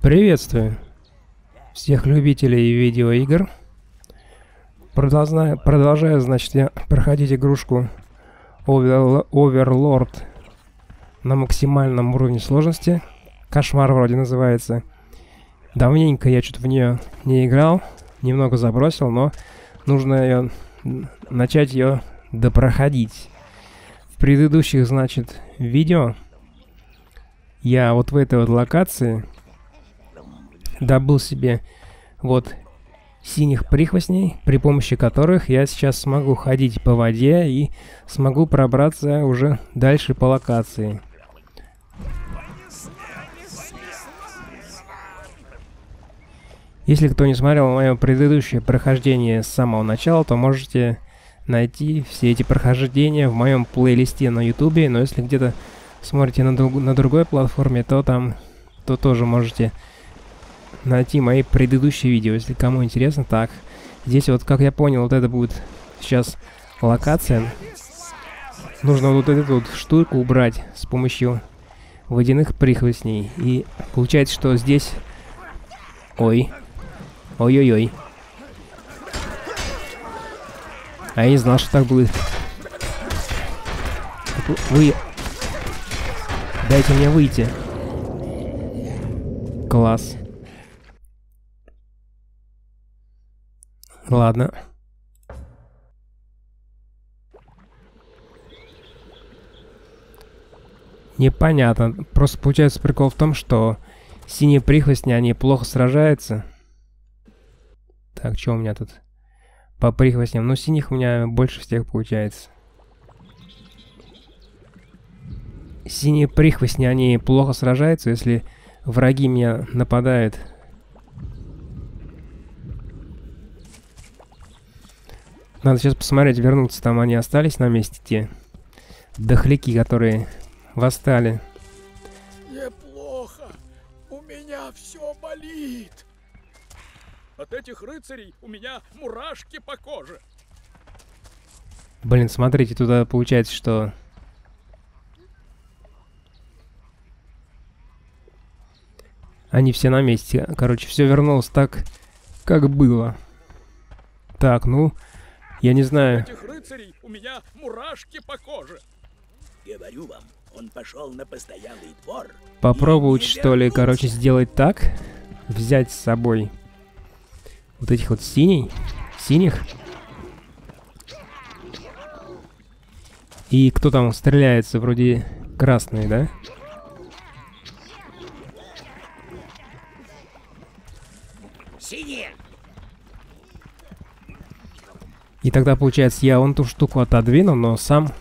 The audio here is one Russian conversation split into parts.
Приветствую всех любителей видеоигр. Продолжаю, продолжаю значит, я проходить игрушку Over, Overlord на максимальном уровне сложности. Кошмар вроде называется. Давненько я что-то в нее не играл, немного забросил, но нужно ее, начать ее допроходить. В предыдущих, значит, видео я вот в этой вот локации добыл себе вот синих прихвостней, при помощи которых я сейчас смогу ходить по воде и смогу пробраться уже дальше по локации. Если кто не смотрел мое предыдущее прохождение с самого начала, то можете найти все эти прохождения в моем плейлисте на ютубе, но если где-то смотрите на, друг, на другой платформе, то там то тоже можете найти мои предыдущие видео, если кому интересно. Так, здесь вот, как я понял, вот это будет сейчас локация. Нужно вот эту вот штуку убрать с помощью водяных прихвостней. И получается, что здесь... Ой. Ой-ой-ой. А я не знал, что так будет. Вы... Дайте мне выйти. Класс. Ладно. Непонятно. Просто получается прикол в том, что синие прихвостни, они плохо сражаются. Так, что у меня тут по прихвостням? Ну, синих у меня больше всех получается. Синие прихвостни, они плохо сражаются, если враги меня нападают Надо сейчас посмотреть, вернуться. Там они остались на месте, те дохляки, которые восстали. Неплохо. У меня все болит. От этих рыцарей у меня мурашки по коже. Блин, смотрите, туда получается, что... Они все на месте. Короче, все вернулось так, как было. Так, ну... Я не знаю. Этих рыцарей у меня мурашки по коже. Говорю вам, он пошел на постоялый двор. Попробовать, что ли, короче, сделать так. Взять с собой вот этих вот синий, синих. И кто там стреляется? Вроде красный, да? Синие! И тогда, получается, я вон ту штуку отодвину, но сам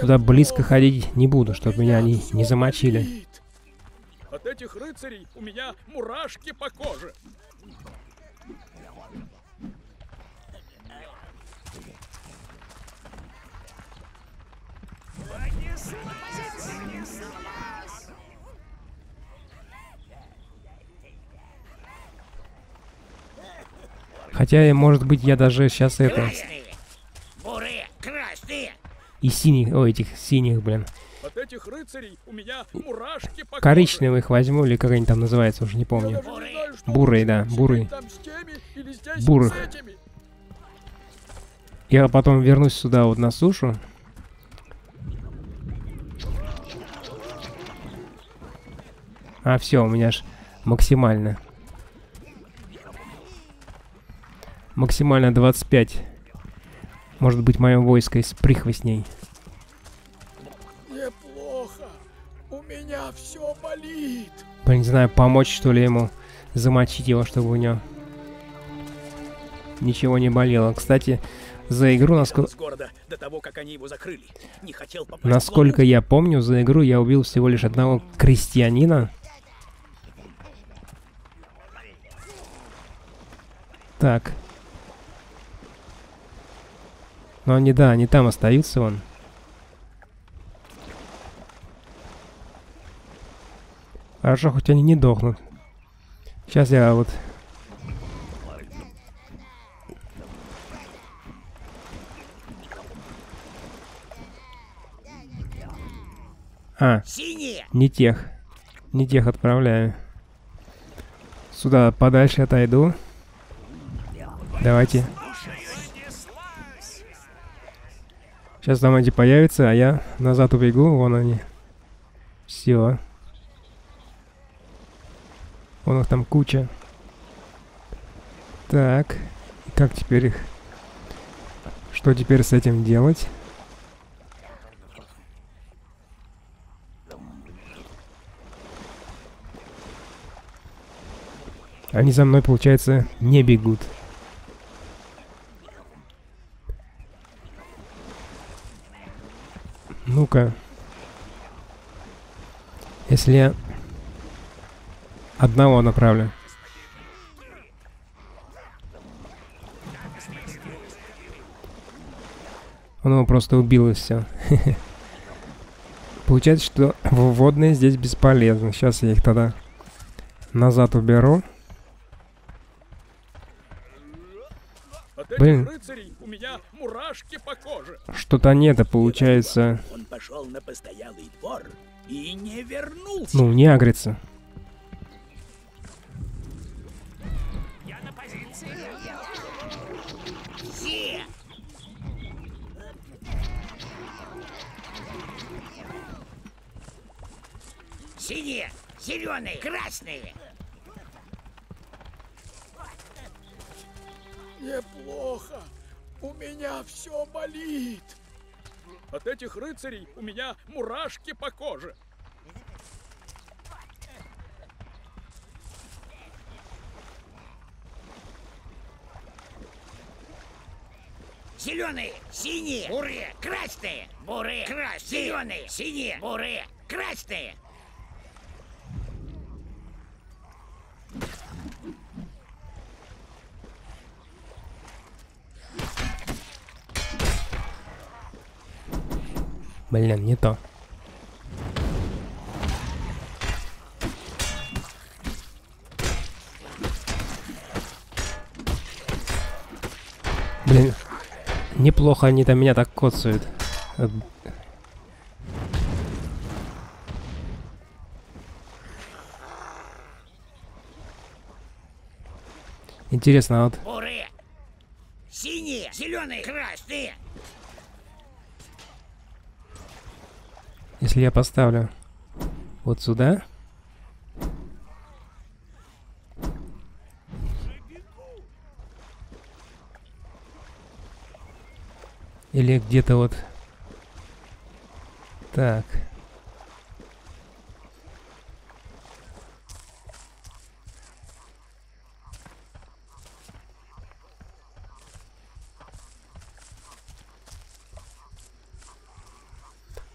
туда близко ходить не буду, чтобы меня они не замочили. От этих рыцарей у меня мурашки по коже. Хотя, может быть, я даже сейчас это... Бурые, красные. И синих, о, этих синих, блин. От этих рыцарей у меня мурашки по Коричневых возьму, или как они там называются, уже не помню. Бурые, да, бурые. Бурых. Я потом вернусь сюда вот на сушу. А, все, у меня ж максимально. Максимально 25. Может быть, мое войско из прихвостней. Неплохо. У меня все болит. Блин, не знаю, помочь что ли ему. Замочить его, чтобы у него ничего не болело. Кстати, за игру, насколько... Того, насколько я помню, за игру я убил всего лишь одного крестьянина. Так. Но они, да, они там остаются, вон. Хорошо, хоть они не дохнут. Сейчас я вот... А, не тех. Не тех отправляю. сюда подальше отойду. Давайте. Сейчас там эти появятся, а я назад убегу. Вон они. Все. Вон их там куча. Так. Как теперь их... Что теперь с этим делать? Они за мной, получается, не бегут. Ну-ка. Если я одного направлю. Он его просто убил и все. Получается, что вводные здесь бесполезны. Сейчас я их тогда назад уберу. Блин. Что-то не это получается. Пошел на постоялый двор и не вернулся. Ну, не агрится. Все! Синие, зеленые, красные. Неплохо. У меня все болит. От этих рыцарей у меня мурашки по коже. Зеленые, синие, бурые, красные, бурые, красные, зеленые, синие, бурые, красные. Блин, не то. Блин, неплохо они там меня так коцают. Интересно, а вот синие, зеленые, красные. Если я поставлю вот сюда, или где-то вот так.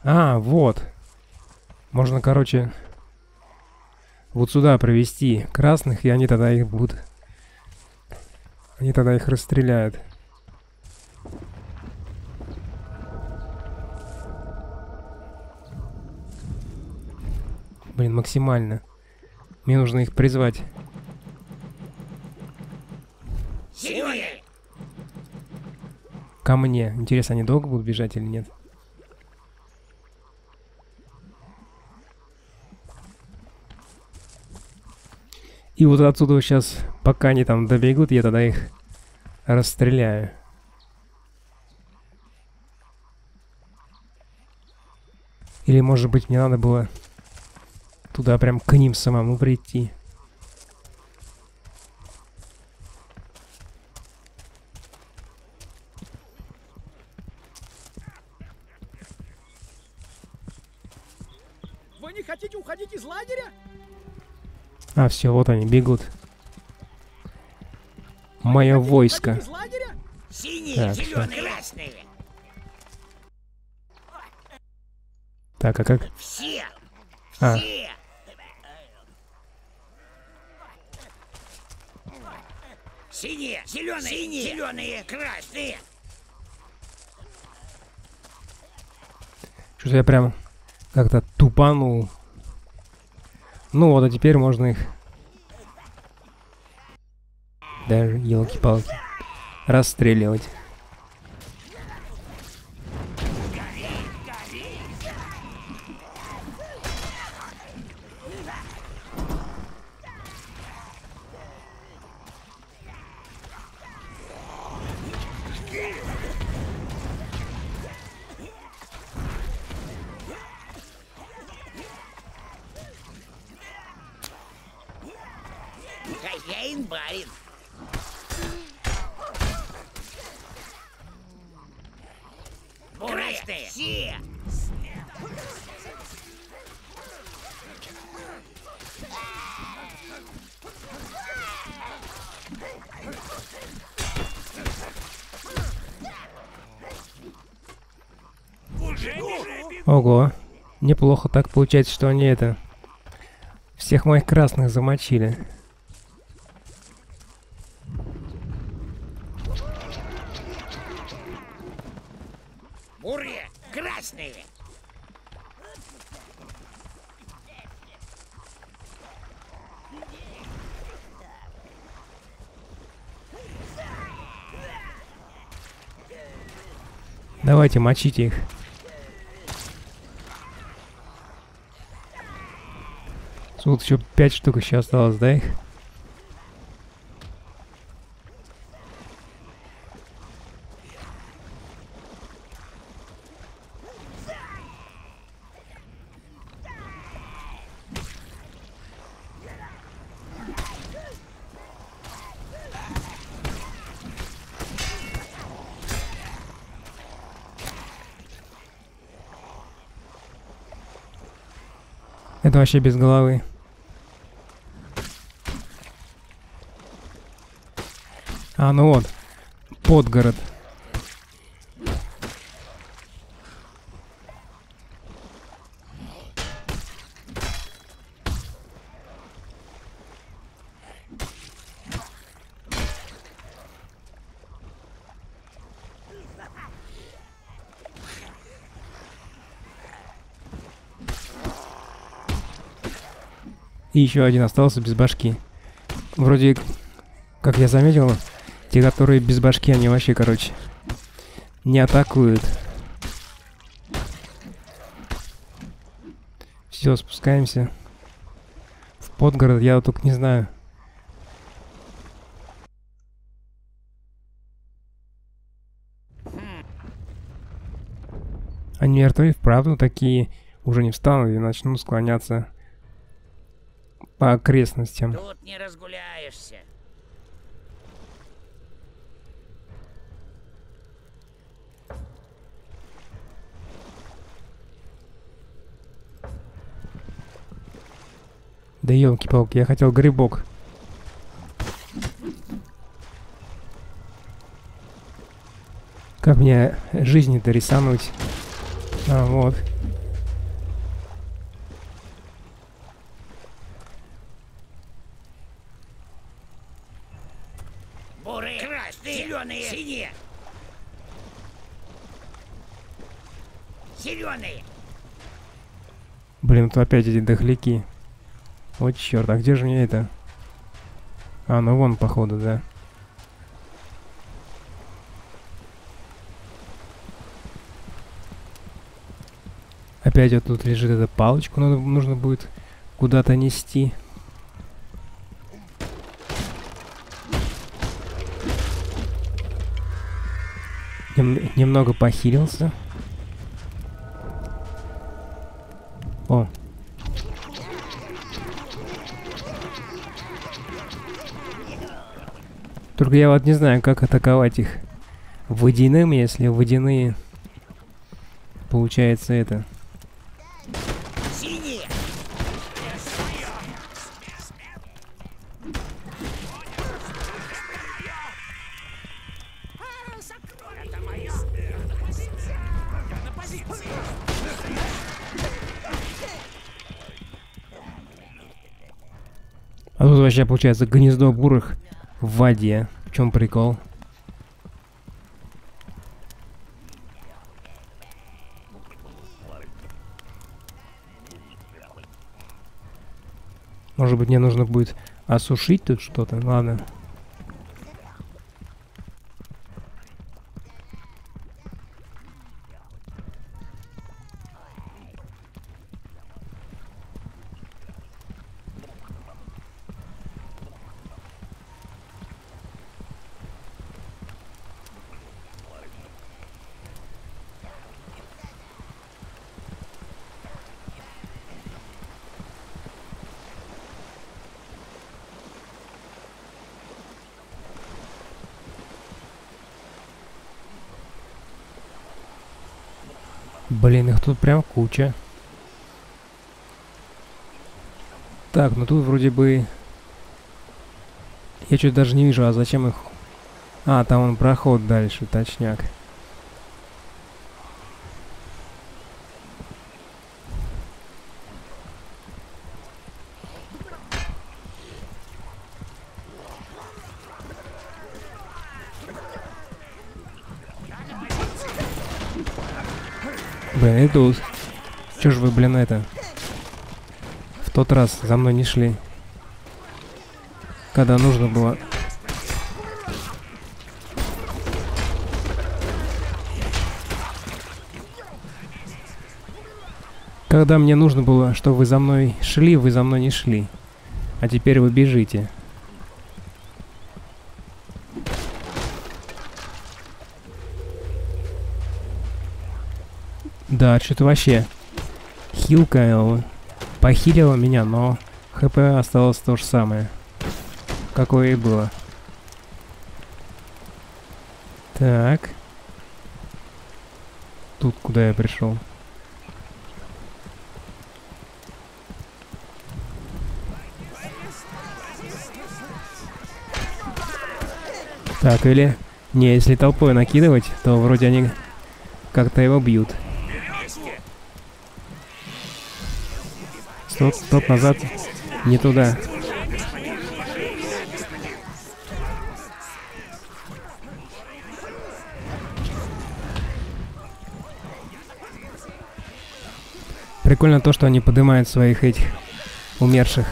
А, вот. Можно, короче, вот сюда провести красных, и они тогда их будут... Они тогда их расстреляют. Блин, максимально. Мне нужно их призвать. Ко мне. Интересно, они долго будут бежать или нет? И вот отсюда сейчас, пока они там добегут, я тогда их расстреляю. Или, может быть, мне надо было туда прям к ним самому прийти. Вы не хотите уходить из лагеря? А, все, вот они бегут. Мое войско. синие, Так, зеленые, красные. Так, а как? Все, А. все. Синие, зеленые, синие, зеленые, красные. Что-то я прям как-то тупанул. Ну вот, а теперь можно их... Даже, елки-палки. Расстреливать. барин. Красные! Все! Ого. Неплохо так получается, что они это... Всех моих красных замочили. Буре! Красные! Давайте, мочите их. Тут еще пять штук еще осталось, да их? Это вообще без головы. А, ну вот. Подгород. И еще один остался без башки. Вроде, как я заметил, те, которые без башки, они вообще, короче, не атакуют. Все, спускаемся. В Подгород я вот только не знаю. Они мертвые, вправду такие уже не встанут и начнут склоняться по окрестностям. Тут не разгуляешься. Да елки-палки, я хотел грибок. Как мне жизни-то рисануть? А, вот. Буры! Красные! Зеленые! Синие! Зеленые! Блин, тут опять эти дохляки. Вот черт, а где же мне это? А, ну вон, походу, да. Опять вот тут лежит эта палочку, надо, нужно будет куда-то нести. Нем- немного похилился. Только я вот не знаю, как атаковать их водяным, если водяные... Получается это. А тут вообще получается гнездо бурых в воде. В чем прикол? Может быть мне нужно будет осушить тут что-то? Ладно. Блин, их тут прям куча. Так, ну тут вроде бы... Я что-то даже не вижу, а зачем их... А, там он проход дальше, точняк. Блин, идут. Чё ж вы, блин, это... В тот раз за мной не шли. Когда нужно было... Когда мне нужно было, чтобы вы за мной шли, вы за мной не шли. А теперь вы бежите. Да, что-то вообще. Хилка э, похилила меня, но хп осталось то же самое. Какое и было. Так. Тут куда я пришел? Так, или... Не, если толпой накидывать, то вроде они как-то его бьют. Стоп, стоп, назад. Не туда. Прикольно то, что они поднимают своих этих умерших.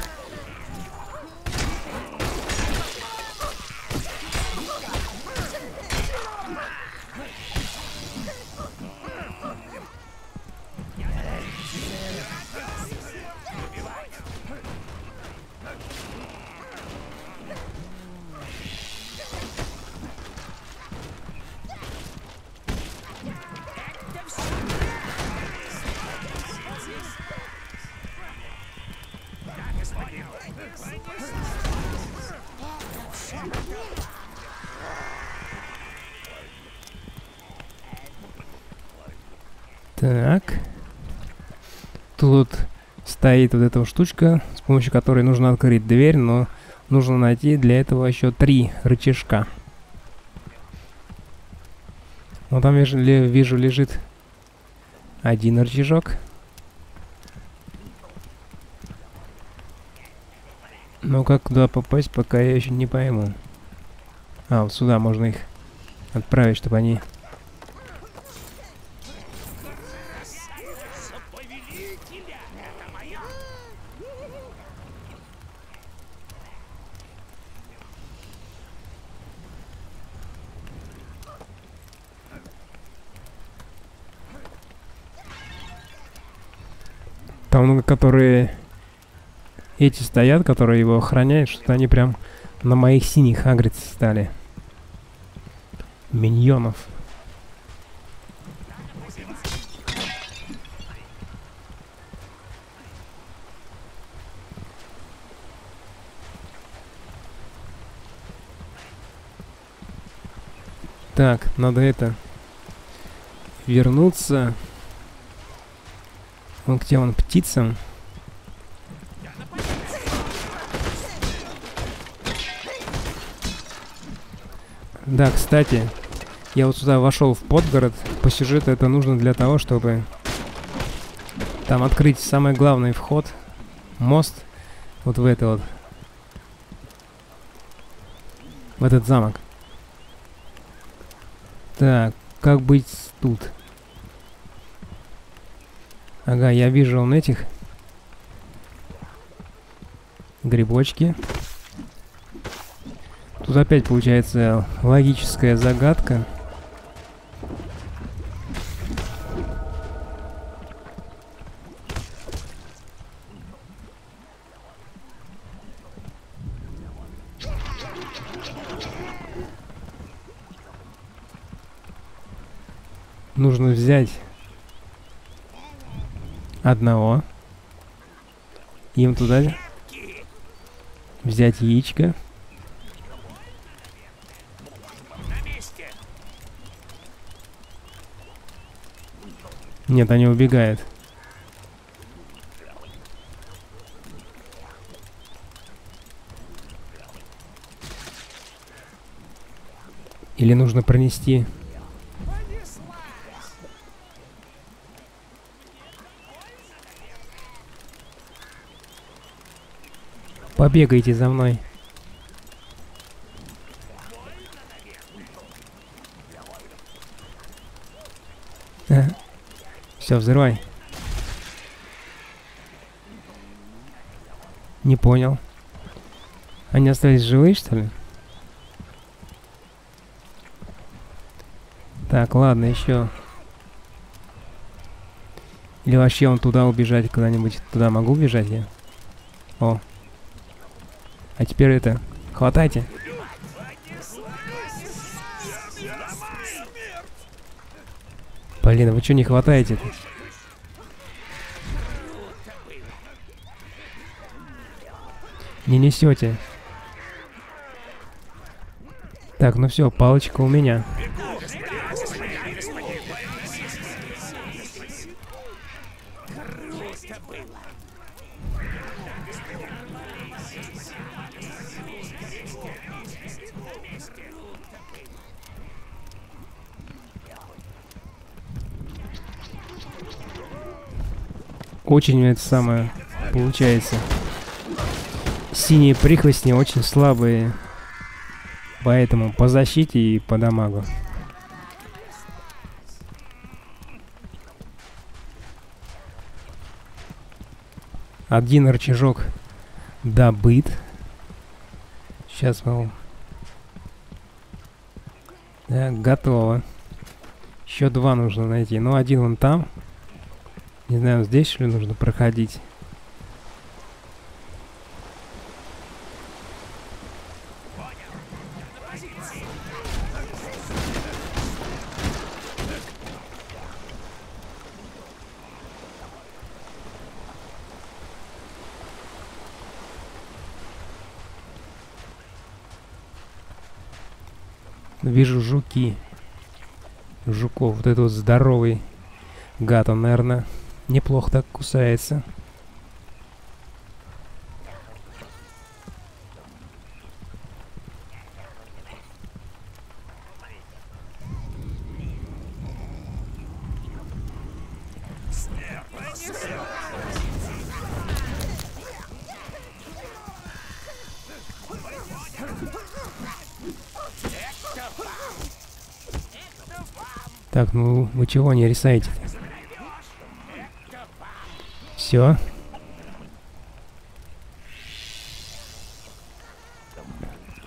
Стоит вот эта штучка, с помощью которой нужно открыть дверь, но нужно найти для этого еще три рычажка. Ну там вижу, вижу лежит один рычажок. Но как туда попасть, пока я еще не пойму. А, вот сюда можно их отправить, чтобы они Там много, которые эти стоят, которые его охраняют, что-то они прям на моих синих агриться стали. Миньонов. Так, надо это вернуться Вон где он, птица. Да, кстати, я вот сюда вошел в Подгород. По сюжету это нужно для того, чтобы там открыть самый главный вход, мост, вот в это вот, в этот замок. Так, как быть тут? Ага, я вижу он этих. Грибочки. Тут опять получается логическая загадка. Нужно взять Одного. Им туда взять яичко. Нет, они убегают. Или нужно пронести? Побегайте за мной. Все, взрывай. Не понял. Они остались живые, что ли? Так, ладно, еще. Или вообще он туда убежать куда-нибудь? Туда могу убежать я? О. А теперь это. Хватайте. Блин, вы что не хватаете-то? Не несете. Так, ну все, палочка у меня. Очень это самое получается. Синие прихвостни очень слабые. Поэтому по защите и по дамагу. Один рычажок добыт. Сейчас мы... Так, готово. Еще два нужно найти. Ну, один вон там. Не знаю, здесь ли нужно проходить. Вижу жуки. Жуков. Вот этот вот здоровый гад, он, наверное, Неплохо так кусается. Так, ну вы чего не рисаете? -то? Все.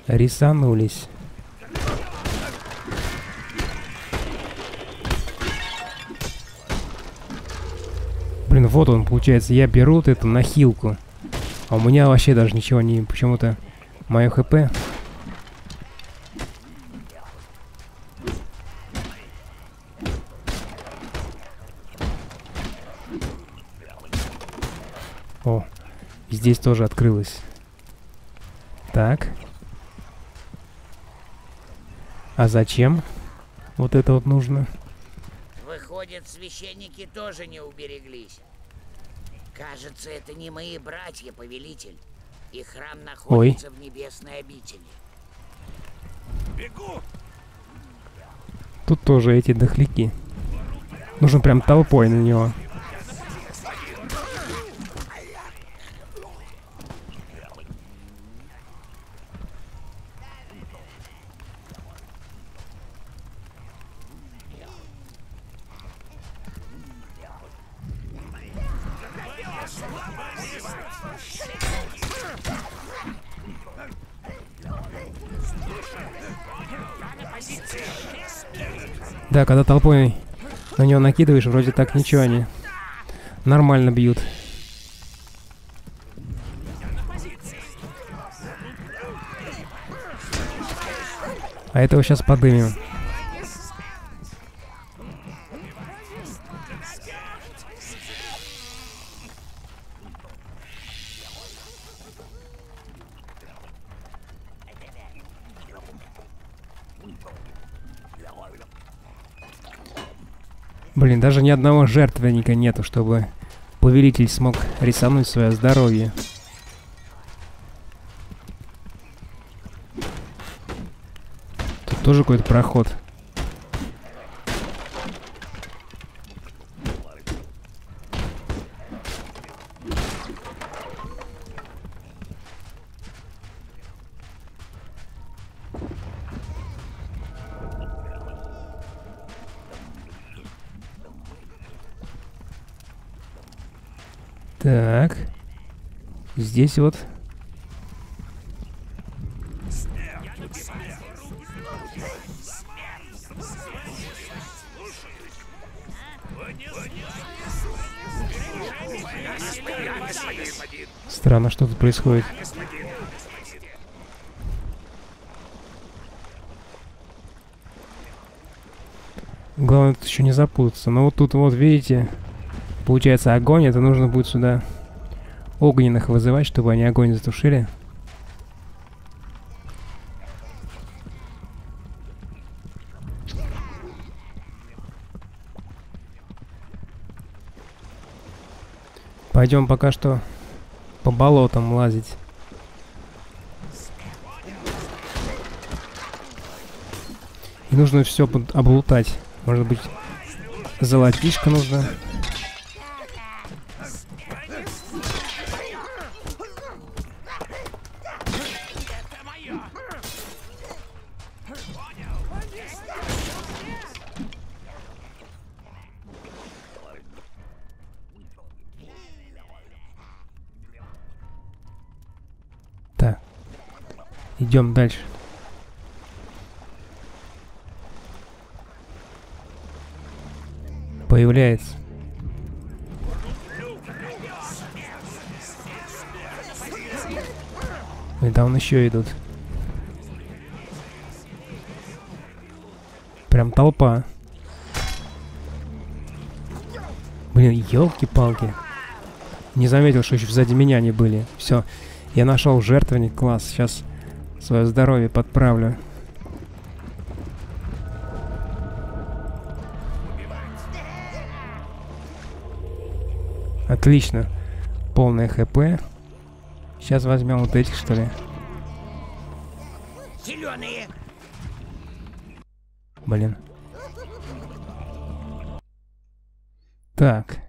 Рисанулись. Блин, вот он, получается, я беру вот эту нахилку. А у меня вообще даже ничего не... Почему-то мое хп здесь тоже открылось. Так. А зачем вот это вот нужно? Выходит, священники тоже не убереглись. Кажется, это не мои братья, повелитель. И храм находится Ой. в небесной обители. Бегу! Тут тоже эти дохляки. Нужно прям толпой на него. Да, когда толпой на него накидываешь, вроде так ничего не... Нормально бьют. А этого сейчас подымем. Блин, даже ни одного жертвенника нету, чтобы повелитель смог рисануть свое здоровье. Тут тоже какой-то проход. Так. Здесь вот. Странно, что тут происходит. Главное тут еще не запутаться. Но вот тут вот, видите, Получается, огонь, это нужно будет сюда огненных вызывать, чтобы они огонь затушили. Пойдем пока что по болотам лазить. И нужно все облутать. Может быть, золотишко нужно. Идем дальше. Появляется. И там еще идут. Прям толпа. Блин, елки-палки. Не заметил, что еще сзади меня они были. Все, я нашел жертвенник, класс. Сейчас Свое здоровье подправлю. Отлично. Полное ХП. Сейчас возьмем вот этих, что ли. Зеленые. Блин. Так.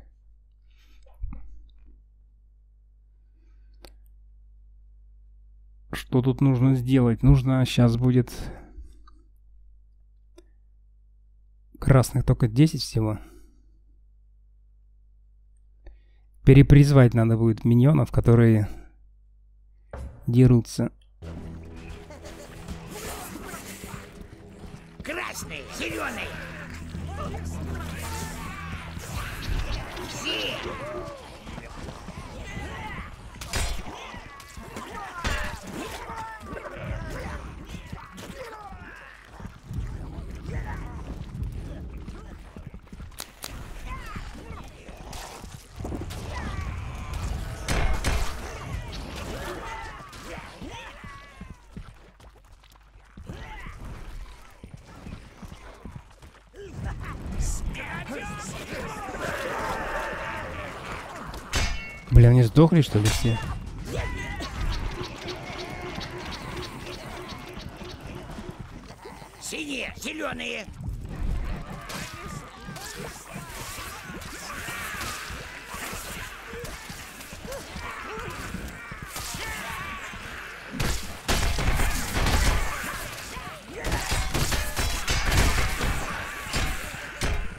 Что тут нужно сделать? Нужно сейчас будет красных только 10 всего. Перепризвать надо будет миньонов, которые дерутся. Бля, они сдохли, что ли, все? Синие, зеленые.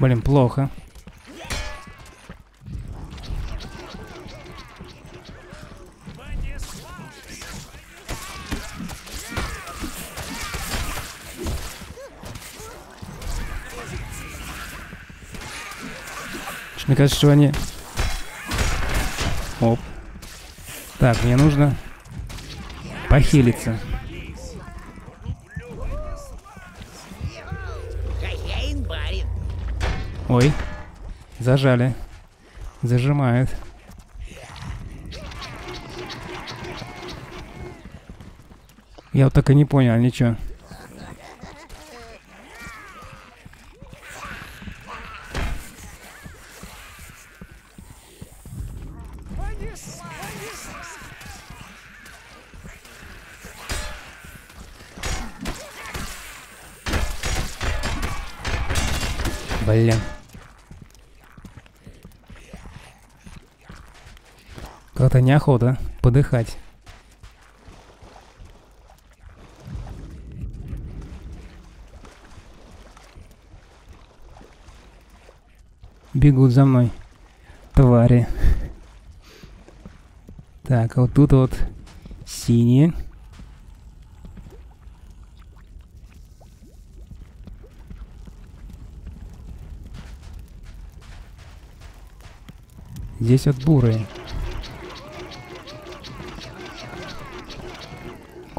Блин, плохо. Кажется, что они... Оп. Так, мне нужно похилиться. Ой, зажали. Зажимают. Я вот так и не понял, ничего. Блин. Как-то неохота подыхать. Бегут за мной. Твари. Так, а вот тут вот синие. Здесь вот бурые.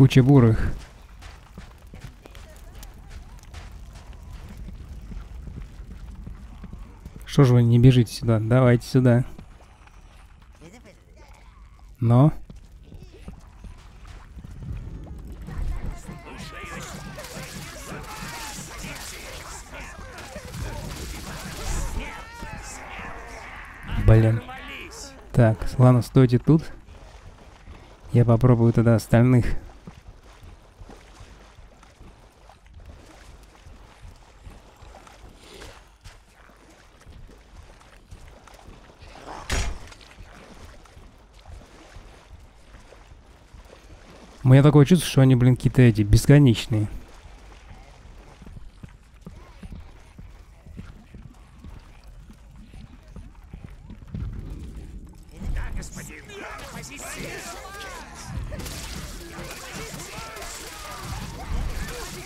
Куча бурых. Что же вы не бежите сюда? Давайте сюда. Но... Блин. Так, ладно, стойте тут. Я попробую тогда остальных. У меня такое чувство, что они, блин, какие-то эти бесконечные.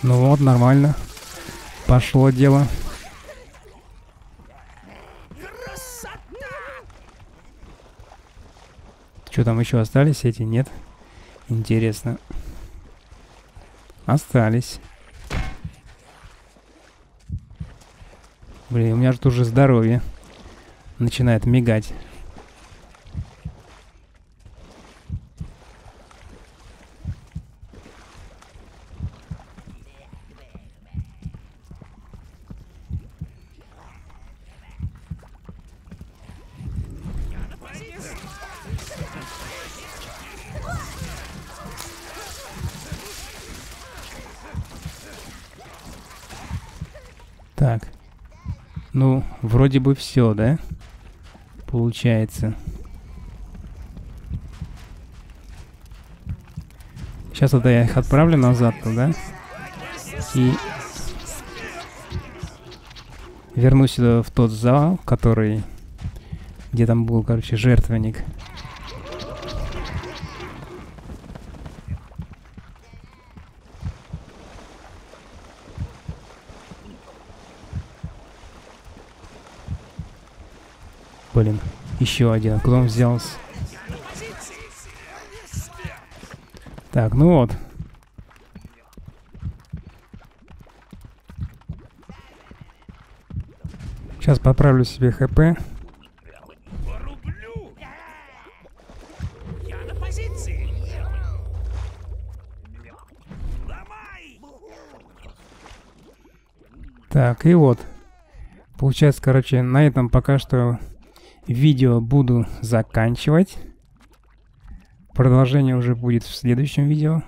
Ну вот, нормально. Пошло дело. Что там еще остались эти? Нет? Интересно. Остались. Блин, у меня же уже здоровье начинает мигать. Так. Ну, вроде бы все, да? Получается. Сейчас вот я их отправлю назад туда. И вернусь сюда в тот зал, который... Где там был, короче, жертвенник. Блин, еще один. Откуда он взялся? Так, ну вот. Сейчас поправлю себе хп. Так, и вот. Получается, короче, на этом пока что видео буду заканчивать. Продолжение уже будет в следующем видео.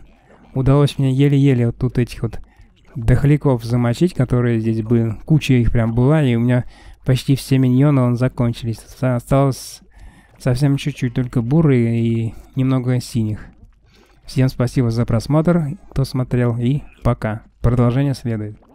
Удалось мне еле-еле вот тут этих вот дохляков замочить, которые здесь были. Куча их прям была, и у меня почти все миньоны он закончились. Осталось совсем чуть-чуть только бурые и немного синих. Всем спасибо за просмотр, кто смотрел, и пока. Продолжение следует.